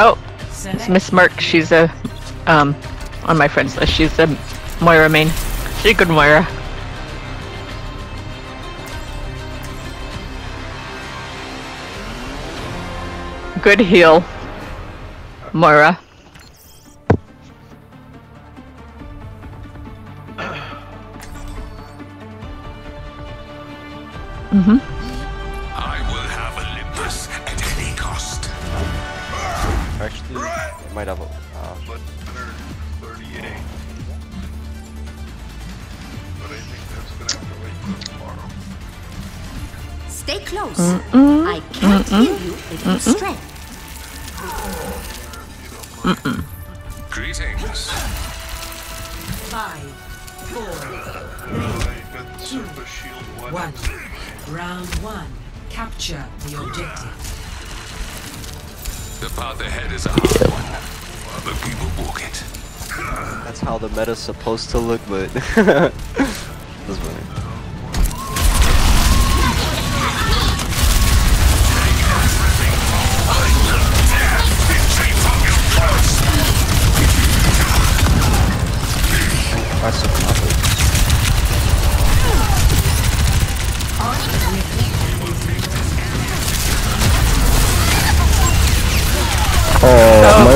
Oh, it's Miss Merc. She's a um on my friends list. She's a Moira main. She's a good Moira. Good heal, Moira. Actually, I might have a. Uh, But 138. But I think that's gonna have to wait till tomorrow. Stay close. Mm-mm. I can't Mm-mm. heal you with your Mm-mm. strength. Mm-mm. Greetings. Five, four, I got the surface shield one. one. Round one. Capture the objective. The path ahead is a hard one, but we will walk it. that's how the meta's supposed to look, but. That's funny.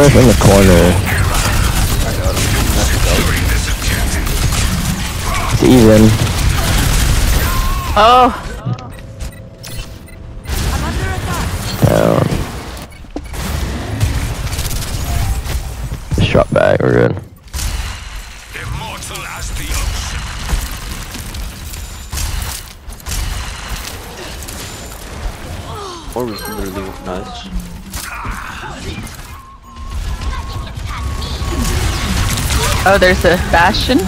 Oh, Moira's in the corner. It's even. Oh, Down. Just drop back, we're good. Immortal as the ocean. Or was literally nice. Oh, there's a Bastion.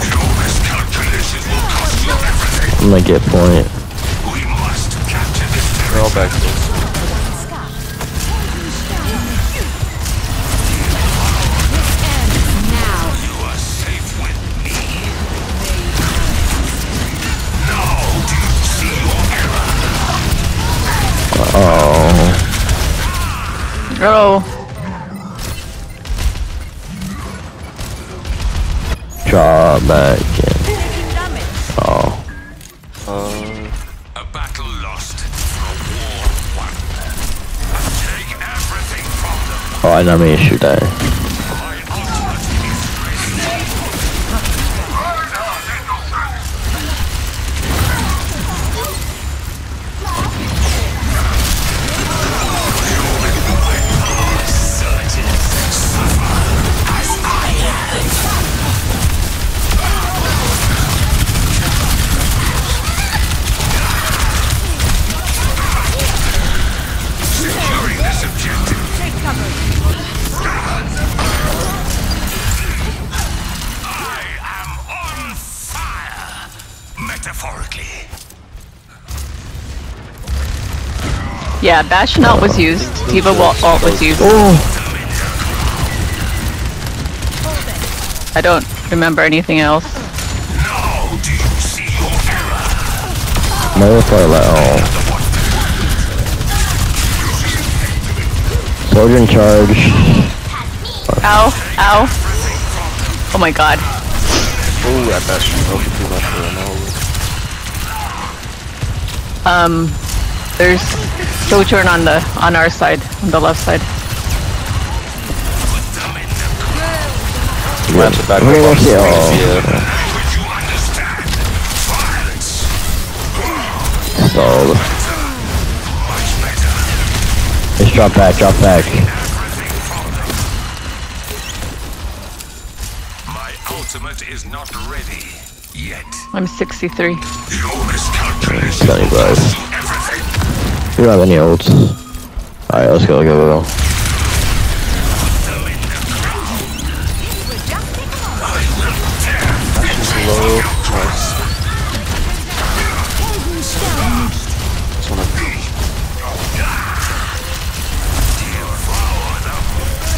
Enormous calculations will cost you everything. I'm gonna get point. We must capture this They're all back Oh, Draw back in. Oh. Uh, A battle lost a war won. Take everything from them. Oh, I know me shoot that. Yeah, Bastion ult was used. Diva wa- ult was used. Oh. I don't remember anything else. Now do you see your error? Moira probably like, oh. Soldier in charge. Ow, ow. Oh my god. oh, that bastion broke too much for an. Um, there's Sojourn on the on our side, on the left side. Match it back up on the oh. screen, yeah. Would you understand? Violence. Stalled. Much better. Just drop back, drop back. Everything from them. My ultimate is not ready yet. I'm 63. Your miscalculations Sunny will Bros. cost you. Don't have any ults. Alright, let's go, go, go, go.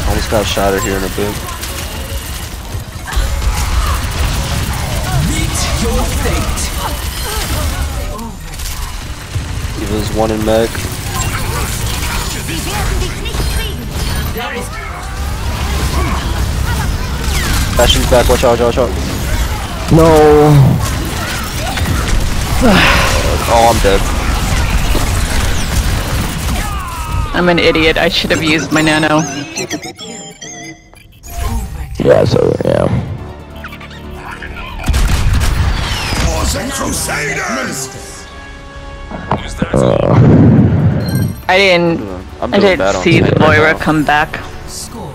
Almost got shot here in a bit. Diva's one in mech. Sie werden dich nicht kriegen. Bastion's back, watch out, watch out. No. Oh, I'm dead. I'm an idiot. I should have used my nano. Yeah, so yeah. Crusaders! Who's that? Uh, I didn't. I'm doing bad didn't on see the right Moira now. come back. Score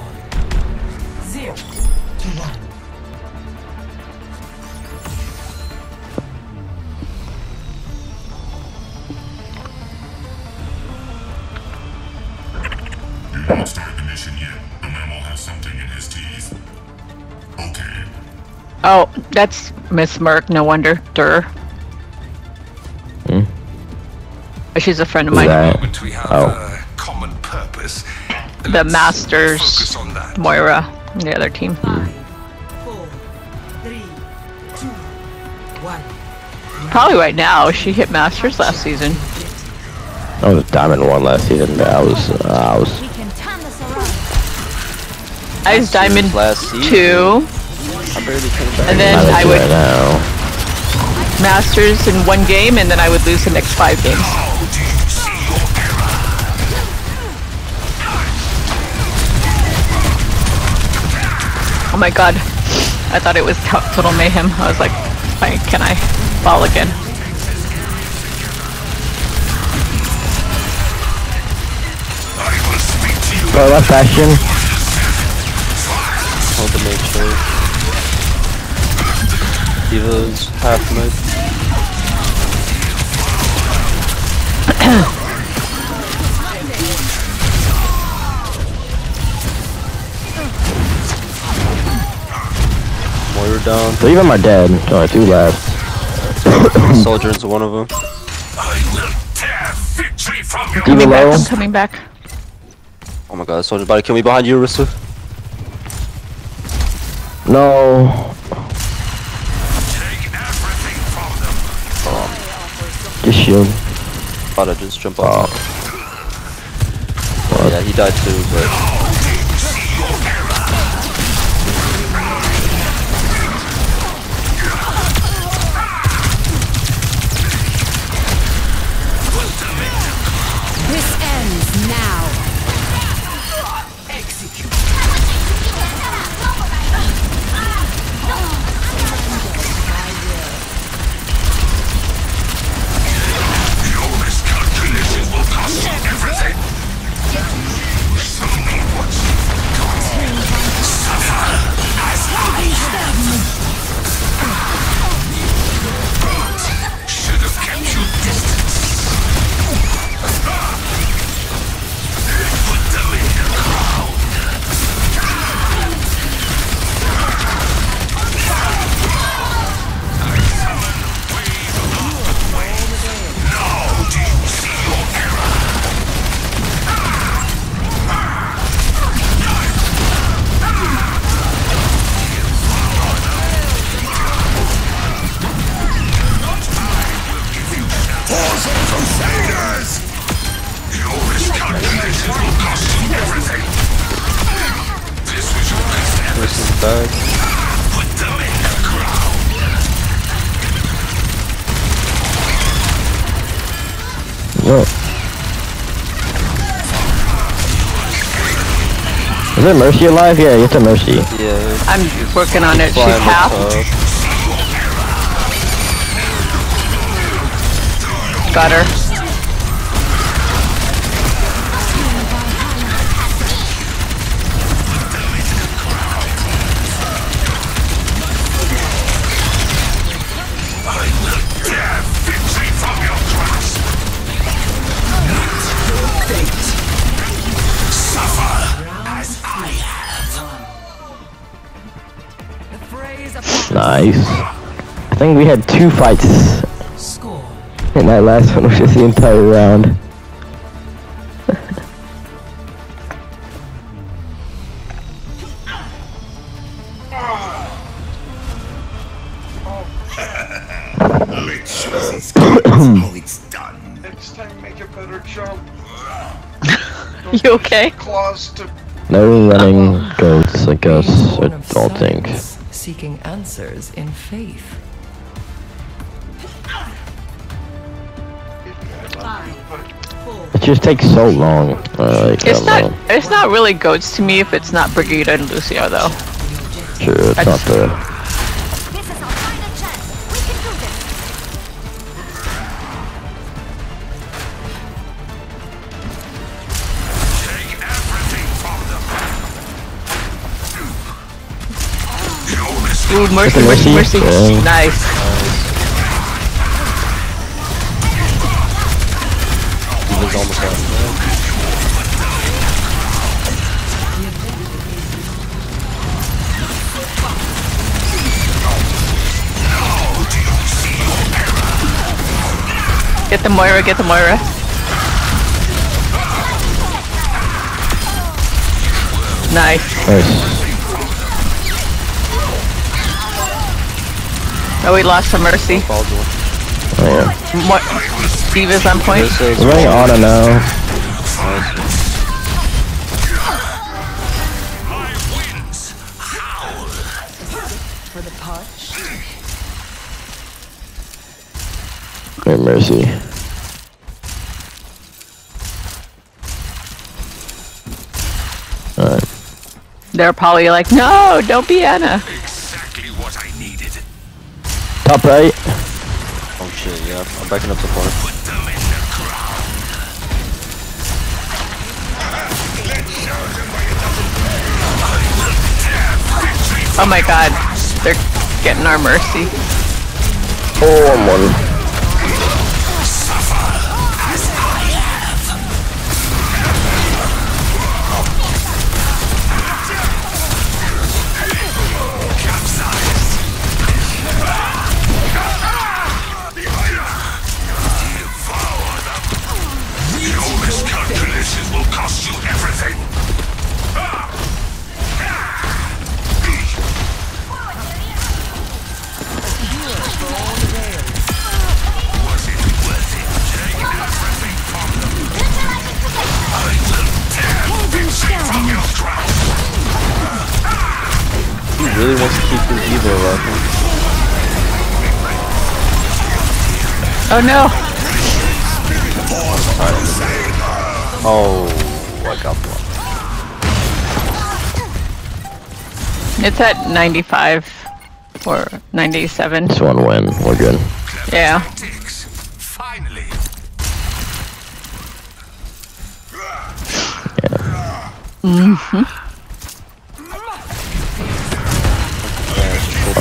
zero to one. You don't start the mission yet. The mammal has something in his teeth. Okay. Oh, that's Miss Merck. No wonder. Dur. She's a friend of mine. that? We have Oh. a common purpose. The Let's Masters, Focus on that. Moira, the other team. Five, four, three, two, one. Probably right now. She hit Masters last season. I was diamond one last season. but I was uh, I was We can turn this around. I was Diamond Last two, I barely and then I would right now. Masters in one game, and then I would lose the next five games. Oh my god. I thought it was Total Mayhem. I was like, "Why can I fall again? I will speak to you. Go left. Hold to make sure. Diva's half mech. Moira down. Three of them are dead. Only two left. Soldier's one of them. I will tear victory from your Diva Coming back. I'm coming back. Oh my god, soldier about to kill me behind you, Arissa. No. Take everything from them. Just shield. Thought I'd just jump Oh. off. Yeah, he died too, but Is there Mercy alive? Yeah, it's a Mercy. Yeah. I'm working on it. She's half. Got her. Nice. I think we had two fights Score in that last one, was just the entire round. Let's show these kids how it's done. Next time make a better jump. You okay? Claws to No running goats like us, I Born of don't think. science, Seeking answers in faith. It just takes so long. Uh, like, It's don't not. know. It's not really goats to me if it's not Brigitte and Lucio though. Sure, it's I not just- the. Ooh, mercy, Mercy, mercy, mercy. yeah. Nice. He was almost out. Get the Moira. Get the Moira. Nice. Nice. Oh, we lost to Mercy. Oh, yeah. What? Steve is on point. We're running Ana now. My winds howl. For the punch. Great mercy. Alright. They're probably like, no, don't be Ana. Top right. Oh shit, yeah. I'm backing up the corner. Put them in the ground. Oh my god. They're getting our mercy. Oh, I'm one. Oh no. Oh, I got blocked. It's at 95 or 97. Just one win. We're good. Yeah. Finally.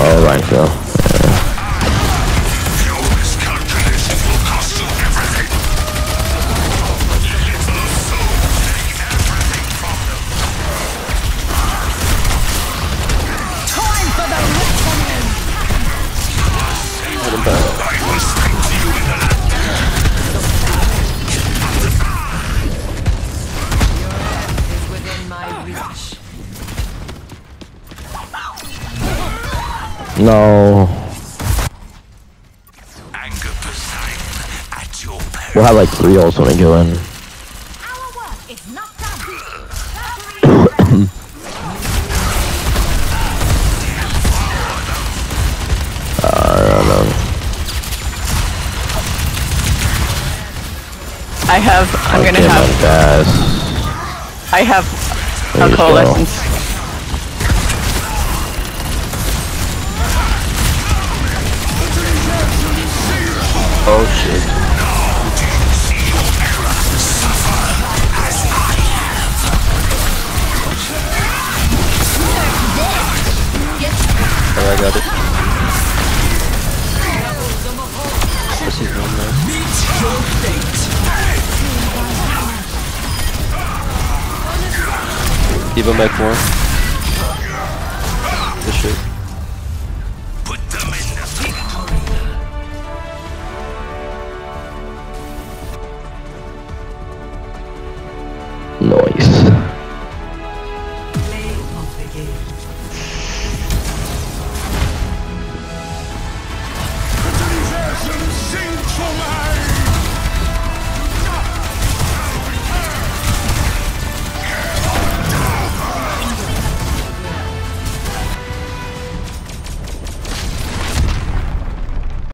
Oh, right, so. No. anger at your. We'll have like three ults when we go in. Our work is not done. I don't know. I have, I'm gonna have, guys. I have There a you go. coalescence. Oh shit. Oh, I got it. This is one there. Keep him back more. Noise.